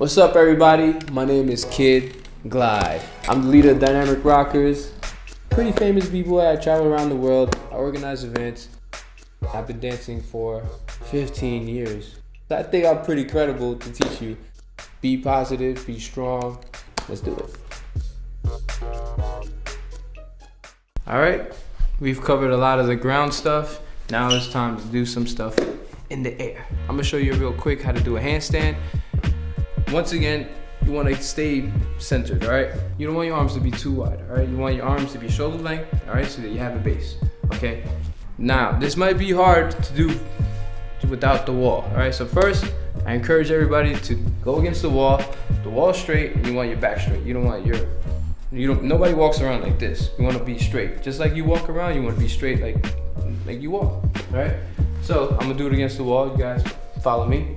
What's up, everybody? My name is Kid Glyde. I'm the leader of Dynamic Rockers. Pretty famous b-boy. I travel around the world. I organize events. I've been dancing for 15 years. I think I'm pretty credible to teach you. Be positive, be strong. Let's do it. All right, we've covered a lot of the ground stuff. Now it's time to do some stuff in the air. I'm gonna show you real quick how to do a handstand. Once again, you wanna stay centered, all right? You don't want your arms to be too wide, all right? You want your arms to be shoulder length, all right? So that you have a base, okay? Now, this might be hard to do without the wall, all right? So first, I encourage everybody to go against the wall, the wall straight, and you want your back straight. You don't want your, you don't, nobody walks around like this. You wanna be straight. Just like you walk around, you wanna be straight like, like you walk, all right? So I'm gonna do it against the wall. You guys follow me.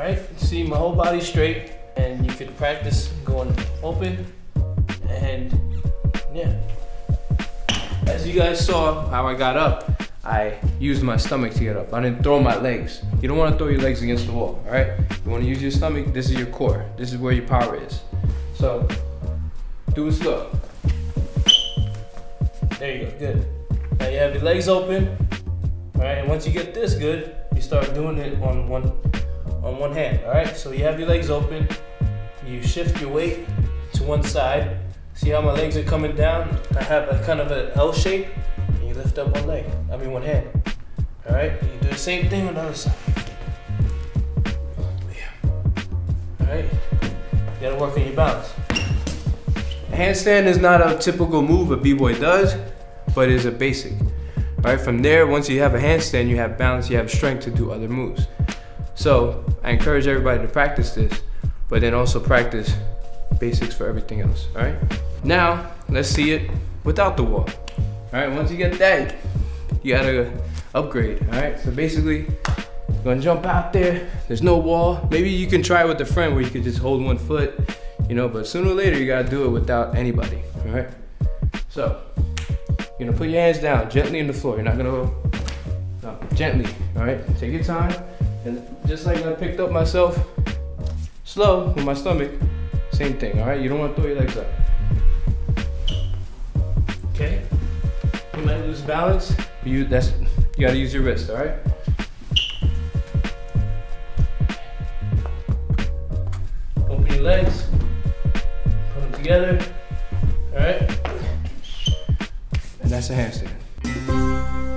All right, see my whole body straight and you can practice going open and yeah. As you guys saw how I got up, I used my stomach to get up. I didn't throw my legs. You don't wanna throw your legs against the wall, all right? You wanna use your stomach, this is your core. This is where your power is. So, do it slow. There you go, good. Now you have your legs open, all right, and once you get this good, you start doing it on one on one hand. All right, so you have your legs open, you shift your weight to one side. See how my legs are coming down? I have a kind of an L shape, and you lift up one leg. I mean one hand. All right, you do the same thing on the other side. Oh, all right, you gotta work on your balance. Handstand is not a typical move a b-boy does, but is a basic. All right, from there, once you have a handstand, you have balance, you have strength to do other moves. So I encourage everybody to practice this, but then also practice basics for everything else, all right? Now, let's see it without the wall. All right, once you get that, you gotta upgrade, all right? So basically, you're gonna jump out there, there's no wall. Maybe you can try it with a friend where you could just hold one foot, you know, but sooner or later, you gotta do it without anybody, all right? So, you're gonna put your hands down gently in the floor. You're not gonna go, no, gently, all right? Take your time. And just like I picked up myself, slow with my stomach, same thing, all right? You don't wanna throw your legs up. Okay? You might lose balance, you, that's, you gotta use your wrist, all right? Open your legs, put them together, all right? and that's a handstand.